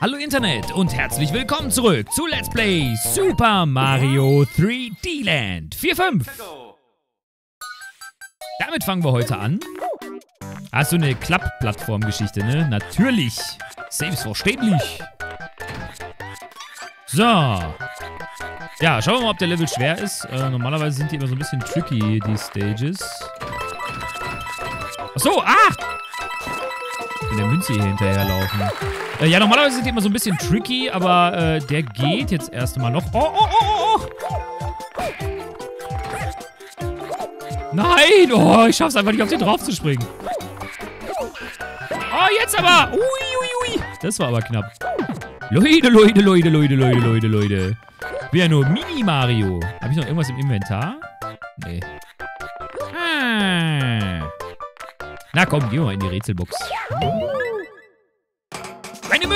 Hallo Internet und herzlich willkommen zurück zu Let's Play Super Mario 3D Land 4.5. Damit fangen wir heute an. Hast du eine Klapp-Plattform-Geschichte, ne? Natürlich. Selbstverständlich. So. Ja, schauen wir mal, ob der Level schwer ist. Äh, normalerweise sind die immer so ein bisschen tricky, die Stages. Achso, ah! Ich bin der Münze hier hinterherlaufen. Äh, ja, normalerweise sind die immer so ein bisschen tricky, aber äh, der geht jetzt erst einmal noch. Oh, oh, oh, oh, oh! Nein! Oh, ich schaff's einfach nicht, auf den drauf zu springen. Oh, jetzt aber! Ui, ui, ui! Das war aber knapp. Leute, Leute, Leute, Leute, Leute, Leute, Leute. Ja nur Mini-Mario. Habe ich noch irgendwas im Inventar? Nee. Ah. Na komm, gehen wir mal in die Rätselbox.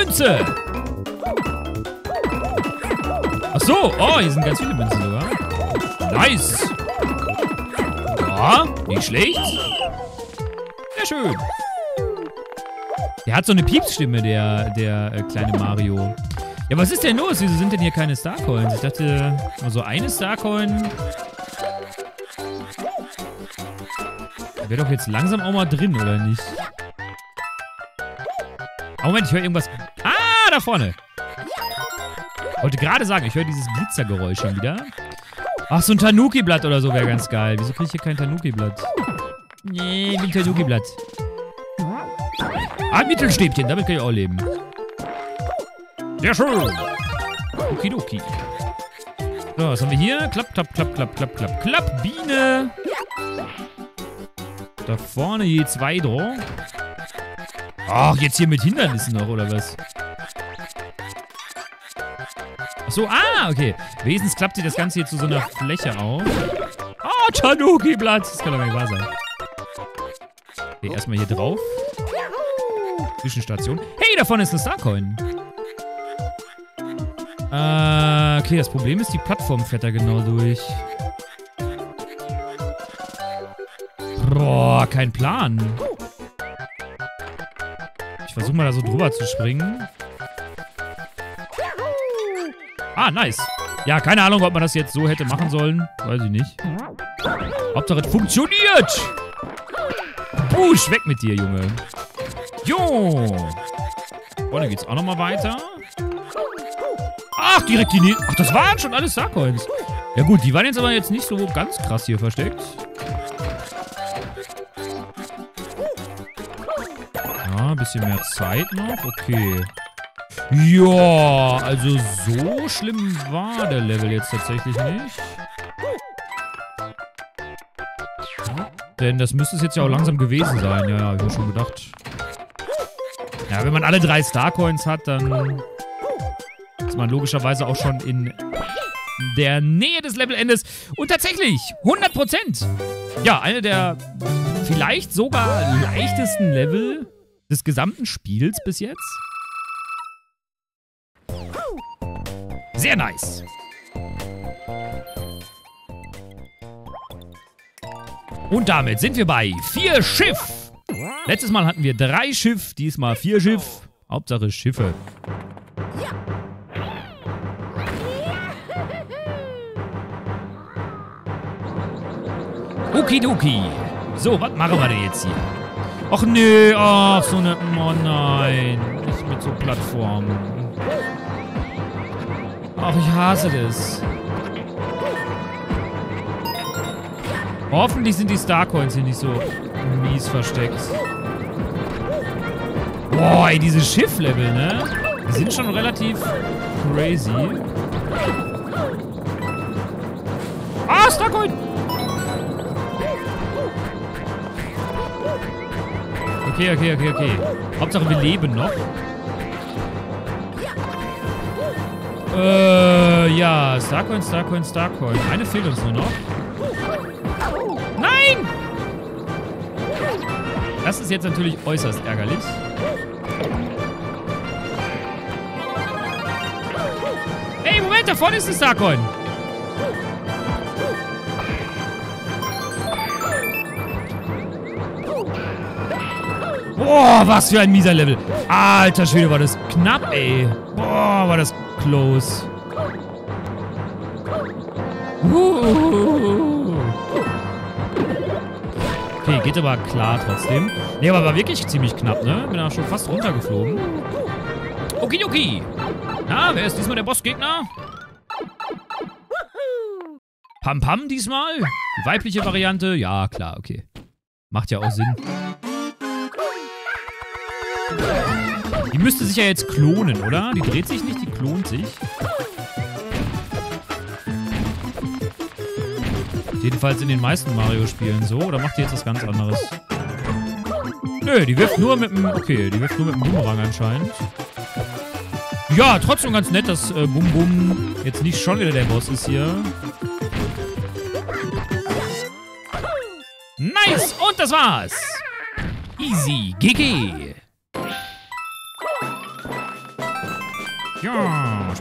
Münze! Ach so, oh, hier sind ganz viele Münzen sogar. Nice! Ja, nicht schlecht. Sehr schön. Der hat so eine Piepsstimme, der, der äh, kleine Mario. Ja, was ist denn los? Wieso sind denn hier keine Starcoins? Ich dachte, also eine Starcoin wäre doch jetzt langsam auch mal drin, oder nicht? Oh, Moment, ich höre irgendwas. Da vorne. Wollte gerade sagen, ich höre dieses Glitzergeräusch schon wieder. Ach, so ein Tanuki-Blatt oder so wäre ganz geil. Wieso kriege ich hier kein Tanuki-Blatt? Nee, ein Tanuki-Blatt. Ah, Mittelstäbchen, damit kann ich auch leben. Sehr schön. Okidoki. So, was haben wir hier? Klapp, klapp, klapp, klapp, klapp, klapp, klapp. Biene. Da vorne je zwei drauf. Ach, jetzt hier mit Hindernissen noch, oder was? Achso, ah, okay. Wesens klappt sich das Ganze hier zu so einer Fläche auf. Oh, Tanuki-Blatt. Das kann doch nicht wahr sein. Okay, erstmal hier drauf. Zwischenstation. Hey, da vorne ist eine Starcoin. Äh, okay, das Problem ist, die Plattform fährt da genau durch. Boah, kein Plan. Ich versuche mal da so drüber zu springen. Ah, nice. Ja, keine Ahnung, ob man das jetzt so hätte machen sollen. Weiß ich nicht. Hauptsache, es funktioniert. Busch, weg mit dir, Junge. Jo. Vorne geht's auch nochmal weiter. Ach, direkt die... Ne Ach, das waren schon alle Starcoins. Ja gut, die waren jetzt aber jetzt nicht so ganz krass hier versteckt. Ja, ein bisschen mehr Zeit noch. Okay. Ja, also so schlimm war der Level jetzt tatsächlich nicht. Denn das müsste es jetzt ja auch langsam gewesen sein. Ja, ja, ich mir schon gedacht. Ja, wenn man alle drei Starcoins hat, dann ist man logischerweise auch schon in der Nähe des Levelendes. Und tatsächlich, 100%. Ja, eine der vielleicht sogar leichtesten Level des gesamten Spiels bis jetzt. Sehr nice. Und damit sind wir bei vier Schiff. Letztes Mal hatten wir drei Schiff, diesmal vier Schiff. Hauptsache Schiffe. Okidoki. So, was machen wir denn jetzt hier? Ach nee, ach so eine... Oh nein, nicht mit so Plattformen. Ach, ich hasse das. Hoffentlich sind die Starcoins hier nicht so mies versteckt. Boah, ey, diese Schifflevel, ne? Die sind schon relativ crazy. Ah, Starcoin! Okay, okay, okay, okay. Hauptsache wir leben noch. Äh, ja. Starcoin, Starcoin, Starcoin. Eine fehlt uns nur noch. Nein! Das ist jetzt natürlich äußerst ärgerlich. Ey, Moment, da vorne ist ein Starcoin. Boah, was für ein mieser Level. Alter Schwede, war das knapp, ey. Boah, war das close. Okay, geht aber klar trotzdem. Ne, aber war wirklich ziemlich knapp, ne? Bin da schon fast runtergeflogen. Okidoki. Na, wer ist diesmal der Bossgegner? Pam Pam diesmal? Die weibliche Variante? Ja, klar, okay. Macht ja auch Sinn. Die müsste sich ja jetzt klonen, oder? Die dreht sich nicht, die klont sich. Jedenfalls in den meisten Mario-Spielen so. Oder macht die jetzt was ganz anderes? Nö, die wirft nur mit dem... Okay, die wirft nur mit dem Boomerang anscheinend. Ja, trotzdem ganz nett, dass äh, Bum Bum jetzt nicht schon wieder der Boss ist hier. Nice! Und das war's! Easy, GG!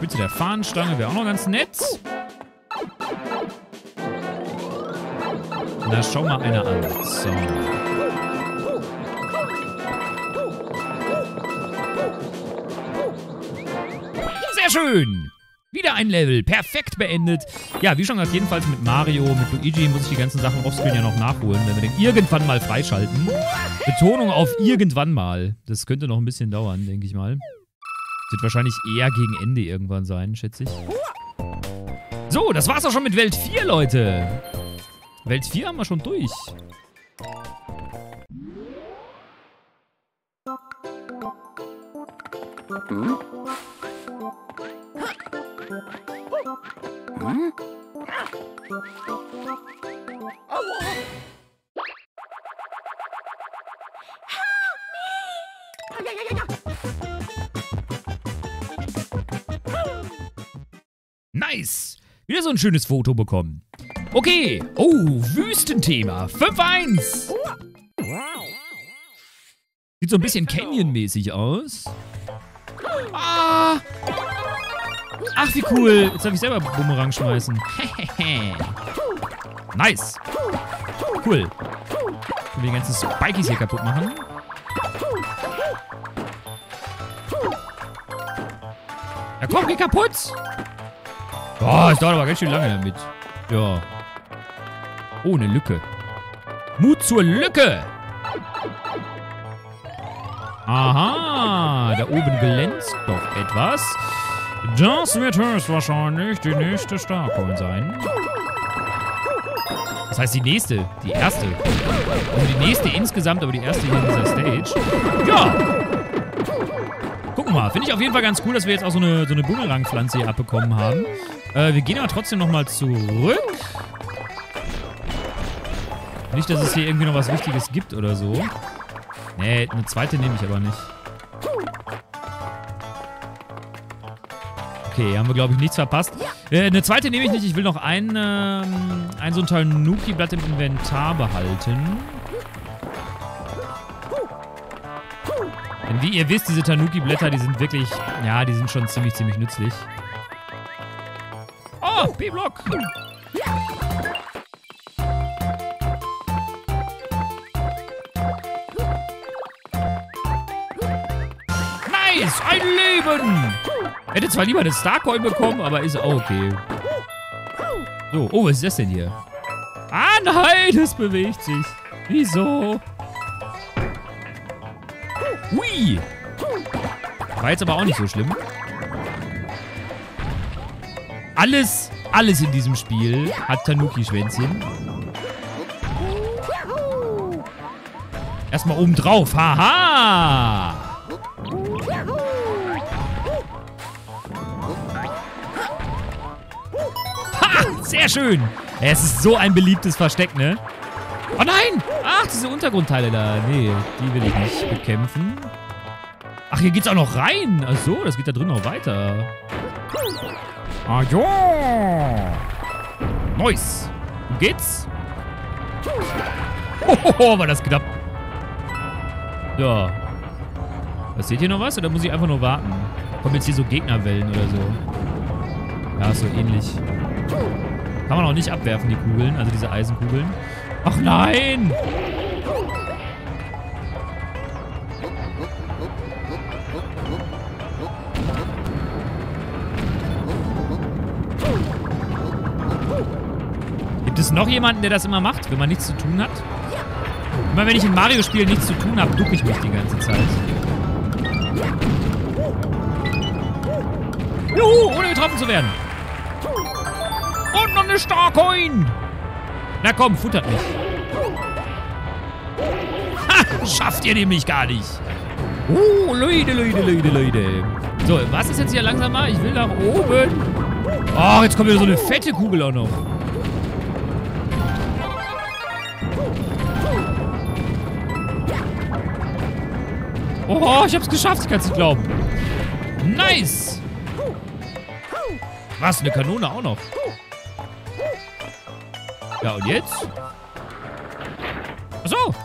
Spitze der Fahnenstange wäre auch noch ganz nett. Na, schau mal einer an. So. Sehr schön! Wieder ein Level. Perfekt beendet. Ja, wie schon gesagt, jedenfalls mit Mario, mit Luigi muss ich die ganzen Sachen offscreen ja noch nachholen, wenn wir den irgendwann mal freischalten. Betonung auf irgendwann mal. Das könnte noch ein bisschen dauern, denke ich mal. Wird wahrscheinlich eher gegen Ende irgendwann sein, schätze ich. So, das war's auch schon mit Welt 4, Leute. Welt 4 haben wir schon durch. Hm? Hm? Nice! Wieder so ein schönes Foto bekommen. Okay. Oh, Wüstenthema. 5-1. Sieht so ein bisschen Canyon-mäßig aus. Ah! Ach, wie cool. Jetzt darf ich selber Bumerang schmeißen. nice. Cool. Können wir die ganzen Spikies hier kaputt machen. Ja komm, geh kaputt! Boah, es dauert aber ganz schön lange damit. Ja. Oh, eine Lücke. Mut zur Lücke! Aha, da oben glänzt doch etwas. Das wird höchstwahrscheinlich die nächste Starcoin sein. Das heißt die nächste, die erste. Also die nächste insgesamt, aber die erste hier in dieser Stage. Ja! Gucken wir mal. Finde ich auf jeden Fall ganz cool, dass wir jetzt auch so eine, so eine Bumerang-Pflanze hier abbekommen haben. Äh, wir gehen aber trotzdem nochmal zurück. Nicht, dass es hier irgendwie noch was Wichtiges gibt oder so. Nee, eine zweite nehme ich aber nicht. Okay, haben wir, glaube ich, nichts verpasst. Äh, eine zweite nehme ich nicht. Ich will noch ein, ähm, ein so ein Tanuki-Blatt im Inventar behalten. Denn wie ihr wisst, diese Tanuki-Blätter, die sind wirklich, ja, die sind schon ziemlich, ziemlich nützlich. Oh, B-Block! Nice! Ein Leben! Hätte zwar lieber eine Starcoin bekommen, aber ist auch okay. So, oh, was ist das denn hier? Ah, nein, es bewegt sich. Wieso? Hui! War jetzt aber auch nicht so schlimm. Alles, alles in diesem Spiel hat Tanuki-Schwänzchen. Erstmal oben drauf. Haha! Ha! Sehr schön. Es ist so ein beliebtes Versteck, ne? Oh nein! Ach, diese Untergrundteile da. Nee, die will ich nicht bekämpfen. Ach, hier geht's auch noch rein. Ach so, das geht da drin noch weiter. Ah ja. Nice. Geht's? Hohoho, war das knapp. Ja. Was seht ihr noch was? Oder muss ich einfach nur warten? Kommen jetzt hier so Gegnerwellen oder so? Ja, so ähnlich. Kann man auch nicht abwerfen, die Kugeln. Also diese Eisenkugeln. Ach nein! Jemanden, der das immer macht, wenn man nichts zu tun hat? Immer wenn ich in Mario-Spielen nichts zu tun habe, ducke ich mich die ganze Zeit. Juhu, ohne getroffen zu werden. Und noch eine Starcoin. Na komm, futtert mich. Ha, schafft ihr nämlich gar nicht. Oh, Leute, Leute, Leute, Leute. So, was ist jetzt hier langsamer? Ich will nach oben. Oh, jetzt kommt wieder so eine fette Kugel auch noch. Oh, ich hab's geschafft. Ich kann's nicht glauben. Nice. Was, eine Kanone auch noch. Ja, und jetzt? Achso.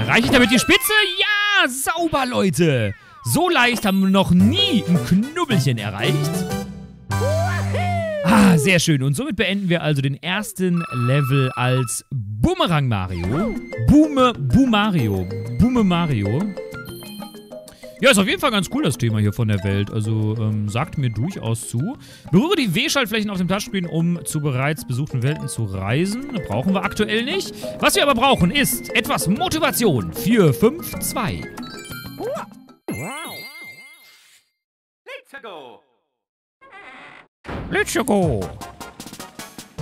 Erreiche ich damit die Spitze? Ja, sauber, Leute. So leicht haben wir noch nie ein Knubbelchen erreicht. Ah, sehr schön. Und somit beenden wir also den ersten Level als Boomerang Mario. Boome, Boom Mario. Boome Mario. Ja, ist auf jeden Fall ganz cool, das Thema hier von der Welt. Also, ähm, sagt mir durchaus zu. Berühre die W-Schaltflächen auf dem Touchscreen, um zu bereits besuchten Welten zu reisen. Brauchen wir aktuell nicht. Was wir aber brauchen, ist etwas Motivation. 4, 5, 2. Let's go. Let's go.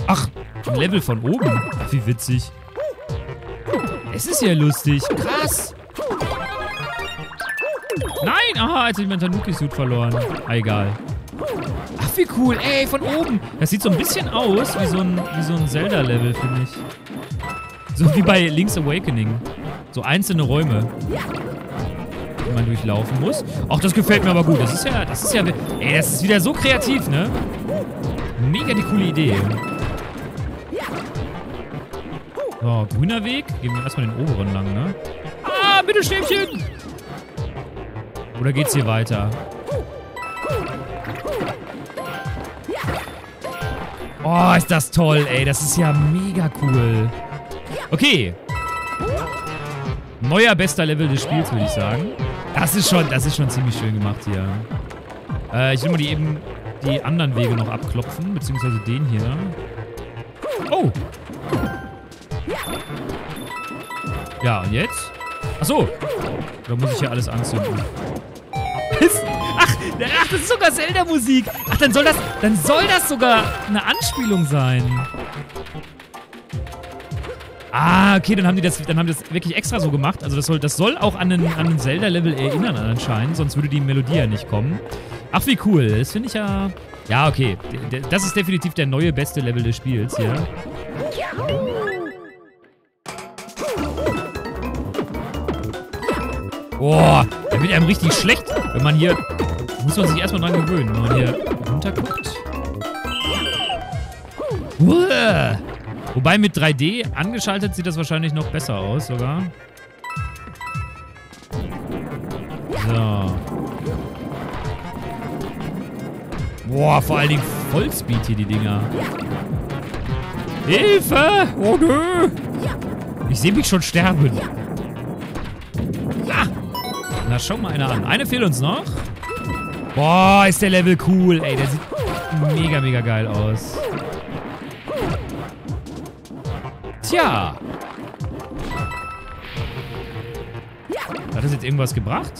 Ach, ein Level von oben. Ach, wie witzig. Es ist ja lustig. Krass. Nein, aha, jetzt habe ich meinen Tanuki-Suit verloren. Ah, egal. Ach, wie cool. Ey, von oben. Das sieht so ein bisschen aus wie so ein, so ein Zelda-Level, finde ich. So wie bei Link's Awakening. So einzelne Räume, die man durchlaufen muss. Ach, das gefällt mir aber gut. Das ist ja, das ist ja, ey, das ist wieder so kreativ, ne? Mega die coole Idee. So, grüner Weg. Gehen wir erstmal den oberen lang, ne? Ah, bitte Stäbchen! Oder geht's hier weiter? Oh, ist das toll, ey. Das ist ja mega cool. Okay. Neuer bester Level des Spiels, würde ich sagen. Das ist schon, das ist schon ziemlich schön gemacht hier. Äh, ich will mal die eben die anderen Wege noch abklopfen, beziehungsweise den hier. Oh! Ja, und jetzt? Achso! Da muss ich ja alles anzünden. Ach, ach, das ist sogar Zelda-Musik. Ach, dann soll das, dann soll das sogar eine Anspielung sein. Ah, okay, dann haben die das, dann haben die das wirklich extra so gemacht. Also das soll, das soll auch an einen, an einen Zelda-Level erinnern anscheinend, sonst würde die Melodie ja nicht kommen. Ach, wie cool. Das finde ich ja... Ja, okay. Das ist definitiv der neue beste Level des Spiels hier. Boah, da wird einem richtig schlecht, wenn man hier... Muss man sich erstmal dran gewöhnen, wenn man hier runter guckt. Uah. Wobei mit 3D angeschaltet sieht das wahrscheinlich noch besser aus sogar. So. Boah, vor allen Dingen Vollspeed hier die Dinger. Hilfe! Oh nö! Ich sehe mich schon sterben. Ah! Na, schau mal einer an. Eine fehlt uns noch. Boah, ist der Level cool. Ey, der sieht mega, mega geil aus. Tja. Hat das jetzt irgendwas gebracht?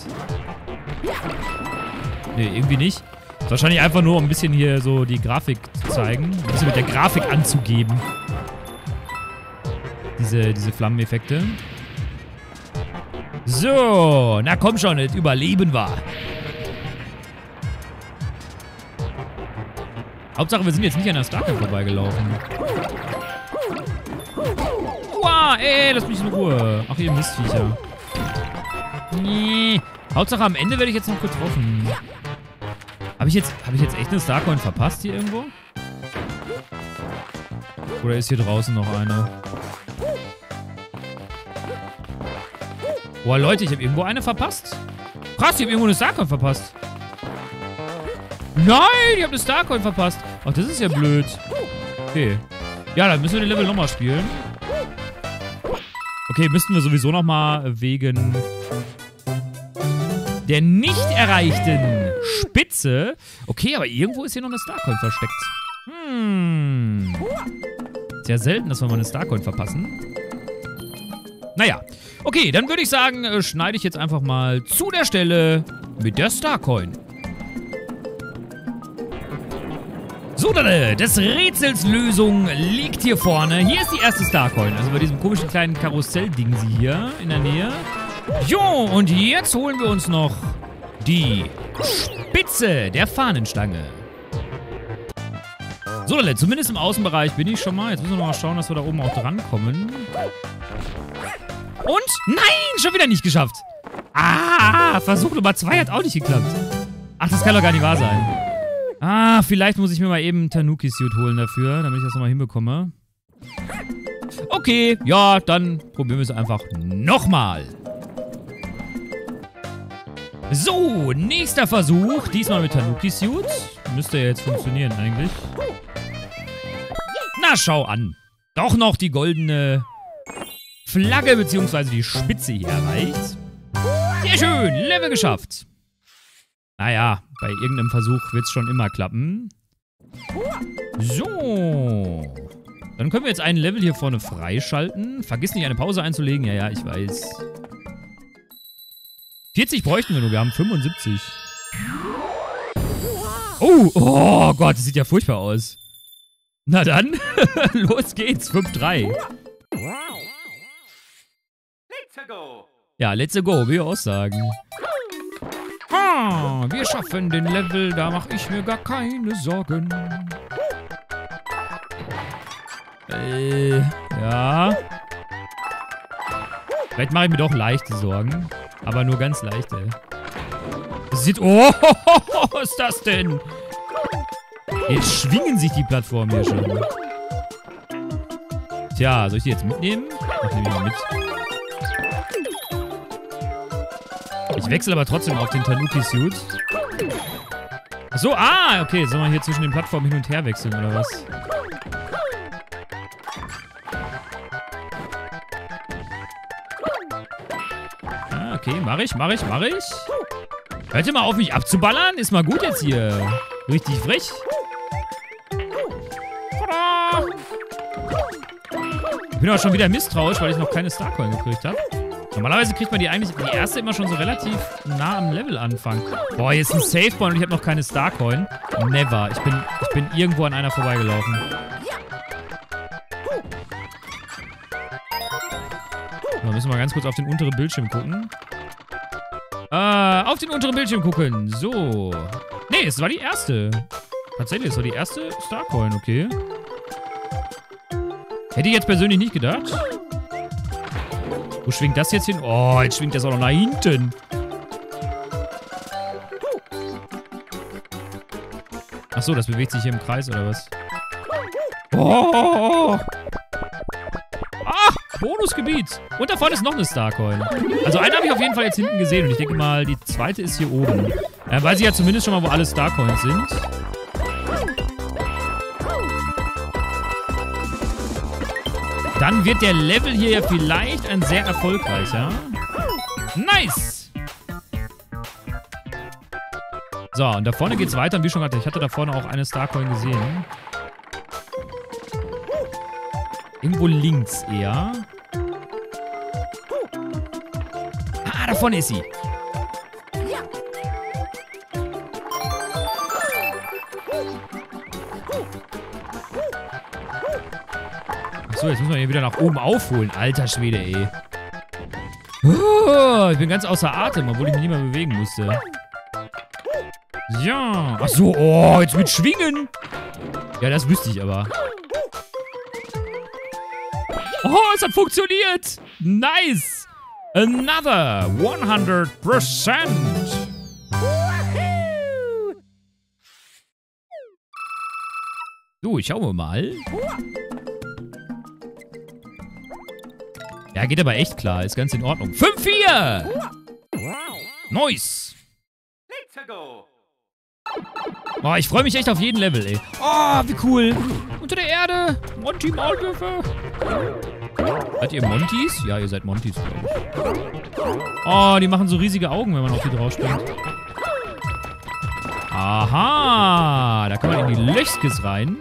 Nee, irgendwie nicht. Wahrscheinlich einfach nur, um ein bisschen hier so die Grafik zu zeigen. Ein bisschen mit der Grafik anzugeben. Diese, diese Flammeneffekte. So, na komm schon, das überleben wir. Hauptsache, wir sind jetzt nicht an der Starke vorbeigelaufen. Wow, ey, lass mich in Ruhe. Ach, ihr Mistviecher. Nee. Hauptsache, am Ende werde ich jetzt noch getroffen. Habe ich, jetzt, hab ich jetzt echt eine Starcoin verpasst hier irgendwo? Oder ist hier draußen noch eine? Boah, Leute, ich habe irgendwo eine verpasst. Krass, ich habe irgendwo eine Starcoin verpasst. Nein, ich habe eine Starcoin verpasst. Ach, das ist ja blöd. Okay. Ja, dann müssen wir den Level nochmal spielen. Okay, müssten wir sowieso nochmal wegen der nicht erreichten Spitze. Okay, aber irgendwo ist hier noch eine Starcoin versteckt. Hm. Sehr selten, dass wir mal eine Starcoin verpassen. Naja. Okay, dann würde ich sagen, äh, schneide ich jetzt einfach mal zu der Stelle mit der Starcoin. So, des Rätsels Lösung liegt hier vorne. Hier ist die erste Starcoin. Also bei diesem komischen kleinen Karussell-Ding sie hier in der Nähe. Jo, und jetzt holen wir uns noch die Spitze der Fahnenstange. So, Leute, zumindest im Außenbereich bin ich schon mal. Jetzt müssen wir mal schauen, dass wir da oben auch drankommen. Und? Nein, schon wieder nicht geschafft. Ah, Versuch Nummer 2 hat auch nicht geklappt. Ach, das kann doch gar nicht wahr sein. Ah, vielleicht muss ich mir mal eben Tanuki-Suit holen dafür, damit ich das nochmal hinbekomme. Okay, ja, dann probieren wir es einfach nochmal. So, nächster Versuch. Diesmal mit Tanuki-Suit. Müsste ja jetzt funktionieren eigentlich. Na, schau an. Doch noch die goldene Flagge bzw. die Spitze hier erreicht. Sehr schön, Level geschafft. Naja, bei irgendeinem Versuch wird es schon immer klappen. So. Dann können wir jetzt einen Level hier vorne freischalten. Vergiss nicht, eine Pause einzulegen. Ja, ja, ich weiß. 40 bräuchten wir nur, wir haben 75. Oh, oh Gott, das sieht ja furchtbar aus. Na dann, los geht's, 5-3. Let's go. Ja, let's go, wie wir auch sagen. Ah, wir schaffen den Level, da mache ich mir gar keine Sorgen. Äh, ja. Vielleicht mache ich mir doch leichte Sorgen. Aber nur ganz leichte. Das sieht... Oh, was ist das denn? Jetzt schwingen sich die Plattformen hier schon. Tja, soll ich die jetzt mitnehmen? Ich nehme die mal mit. Ich wechsle aber trotzdem auf den Tanuki-Suit. Achso, ah, okay. Sollen wir hier zwischen den Plattformen hin und her wechseln, oder was? Okay. Mach ich, mach ich, mach ich. Hört ihr mal auf, mich abzuballern? Ist mal gut jetzt hier. Richtig frech. Tada! Ich bin auch schon wieder misstrauisch, weil ich noch keine Starcoin gekriegt habe. Normalerweise kriegt man die eigentlich die erste immer schon so relativ nah am Levelanfang. Boah, jetzt ein Save Point und ich habe noch keine Starcoin. Never. Ich bin, ich bin irgendwo an einer vorbeigelaufen. So, müssen wir mal ganz kurz auf den unteren Bildschirm gucken. Äh, auf den unteren Bildschirm gucken. So. Nee, es war die erste. Tatsächlich, es war die erste Starcoin, okay. Hätte ich jetzt persönlich nicht gedacht. Wo schwingt das jetzt hin? Oh, jetzt schwingt das auch noch nach hinten. Achso, das bewegt sich hier im Kreis, oder was? Oh! Bonusgebiet! Und da vorne ist noch eine Starcoin. Also eine habe ich auf jeden Fall jetzt hinten gesehen. Und ich denke mal, die zweite ist hier oben. Dann weiß ich ja zumindest schon mal, wo alle Starcoins sind. Dann wird der Level hier ja vielleicht ein sehr erfolgreicher. Nice! So, und da vorne geht's weiter. Und wie schon gesagt, ich hatte da vorne auch eine Starcoin gesehen. Irgendwo links eher. Ah, da vorne ist sie. Achso, jetzt müssen wir hier wieder nach oben aufholen. Alter Schwede, ey. Oh, ich bin ganz außer Atem, obwohl ich mich nicht mehr bewegen musste. Ja. Achso, oh, jetzt mit Schwingen. Ja, das wüsste ich aber. Oh, es hat funktioniert. Nice. Another 100%. So, schauen wir mal. Ja, geht aber echt klar. Ist ganz in Ordnung. 5-4. Nice. Oh, ich freue mich echt auf jeden Level, ey. Oh, wie cool. Unter der Erde. Monty Maulwürfe. Seid ihr Montys? Ja, ihr seid Montys, glaube ich. Oh, die machen so riesige Augen, wenn man auf die drauf springt. Aha, da kann man in die Löchskis rein.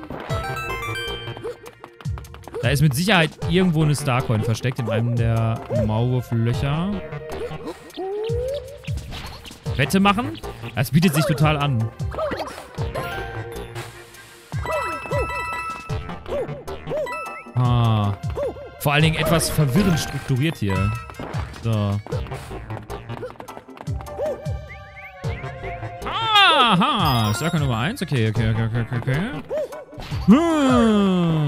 Da ist mit Sicherheit irgendwo eine Starcoin versteckt in einem der Maulwurflöcher. Wette machen? Das bietet sich total an. Vor allen Dingen etwas verwirrend strukturiert hier. So. Aha, Circle Nummer 1. Okay, okay, okay, okay, okay. Hm.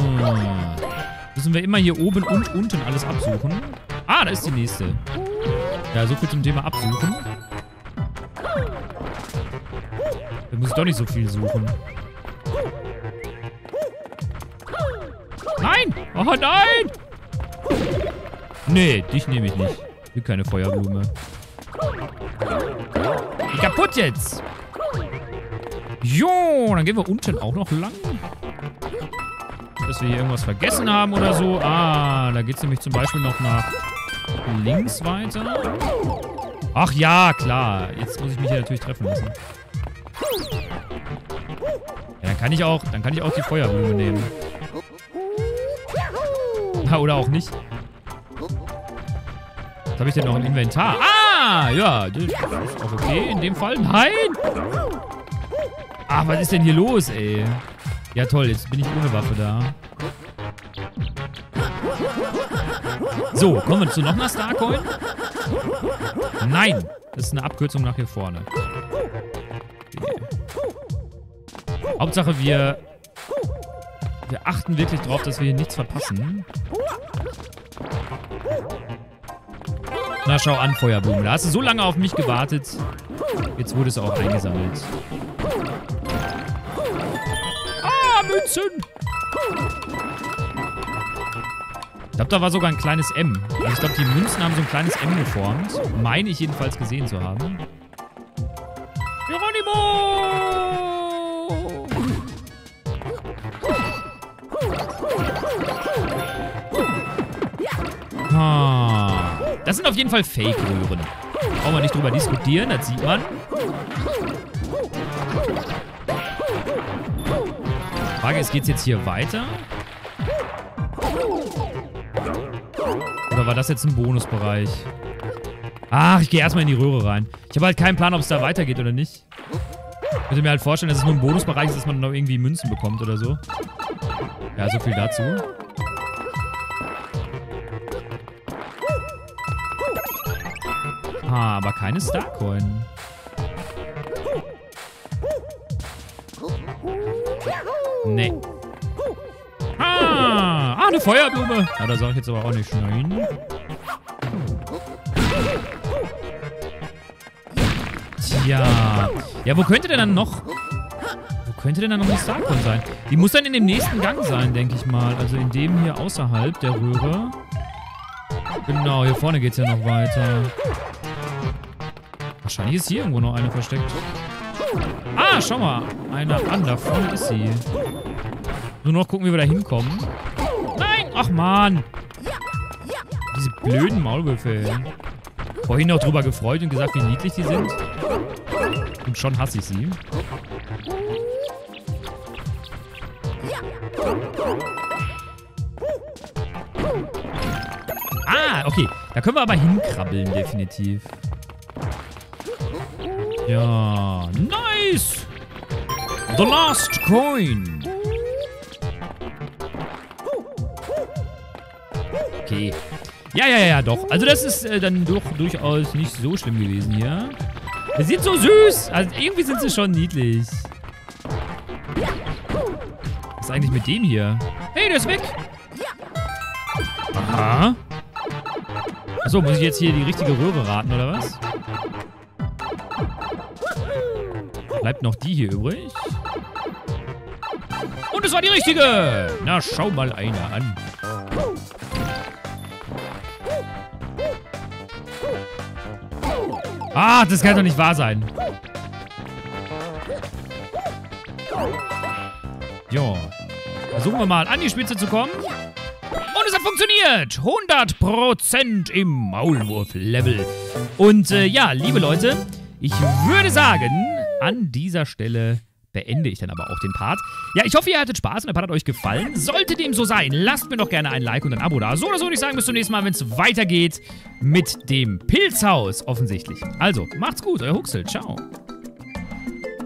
Müssen wir immer hier oben und unten alles absuchen. Ah, da ist die nächste. Ja, so viel zum Thema absuchen. Da muss ich doch nicht so viel suchen. Nein! Oh nein! Nee, dich nehme ich nicht. Ich will keine Feuerblume. Die kaputt jetzt! Jo, dann gehen wir unten auch noch lang. Dass wir hier irgendwas vergessen haben oder so. Ah, da geht es nämlich zum Beispiel noch nach links weiter. Ach ja, klar. Jetzt muss ich mich hier natürlich treffen lassen. Ja, dann kann ich auch, dann kann ich auch die Feuerblume nehmen. Ja, oder auch nicht. Habe ich denn noch im Inventar? Ah, ja, das ist auch okay in dem Fall. Nein! Ach, was ist denn hier los, ey? Ja, toll, jetzt bin ich ohne Waffe da. So, kommen wir zu noch einer Starcoin? Nein, das ist eine Abkürzung nach hier vorne. Okay. Hauptsache, wir, wir achten wirklich drauf, dass wir hier nichts verpassen. Na, schau an, Feuerblumen. Da hast du so lange auf mich gewartet. Jetzt wurde es auch eingesammelt. Ah, Münzen! Ich glaube, da war sogar ein kleines M. Also ich glaube, die Münzen haben so ein kleines M geformt. Meine ich jedenfalls gesehen zu haben. Geronimo! Das sind auf jeden Fall Fake-Röhren. Brauchen wir nicht drüber diskutieren, das sieht man. Frage ist, geht's jetzt hier weiter? Oder war das jetzt ein Bonusbereich? Ach, ich gehe erstmal in die Röhre rein. Ich habe halt keinen Plan, ob es da weitergeht oder nicht. Ich könnte mir halt vorstellen, dass es nur ein Bonusbereich ist, dass man noch irgendwie Münzen bekommt oder so. Ja, so viel dazu. Aber keine Starcoin. Nee. Ah, ah, eine Feuerblume. Ja, da sage ich jetzt aber auch nicht nein. Tja. Ja, wo könnte denn dann noch... Wo könnte denn dann noch eine Starcoin sein? Die muss dann in dem nächsten Gang sein, denke ich mal. Also in dem hier außerhalb der Röhre. Genau, hier vorne geht es ja noch weiter. Wahrscheinlich ist hier irgendwo noch eine versteckt. Ah, schau mal. Eine an, da vorne ist sie. Nur noch gucken, wie wir da hinkommen. Nein! Ach, Mann. Diese blöden Maulwürfe. Vorhin noch drüber gefreut und gesagt, wie niedlich die sind. Und schon hasse ich sie. Ah, okay. Da können wir aber hinkrabbeln, definitiv. Ja, nice! The last coin. Okay. Ja, ja, ja, doch. Also das ist äh, dann doch durchaus nicht so schlimm gewesen hier. Die sind so süß. Also irgendwie sind sie schon niedlich. Was ist eigentlich mit dem hier? Hey, der ist weg. Aha. Achso, muss ich jetzt hier die richtige Röhre raten, oder was? Bleibt noch die hier übrig. Und es war die richtige. Na, schau mal einer an. Ah, das kann doch nicht wahr sein. Jo. Versuchen wir mal an die Spitze zu kommen. Und es hat funktioniert. 100% im Maulwurf-Level. Und äh, ja, liebe Leute, ich würde sagen, an dieser Stelle beende ich dann aber auch den Part. Ja, ich hoffe, ihr hattet Spaß und der Part hat euch gefallen. Sollte dem so sein, lasst mir doch gerne ein Like und ein Abo da. So oder so würde ich sagen, bis zum nächsten Mal, wenn es weitergeht mit dem Pilzhaus offensichtlich. Also, macht's gut, euer Huxel. Ciao.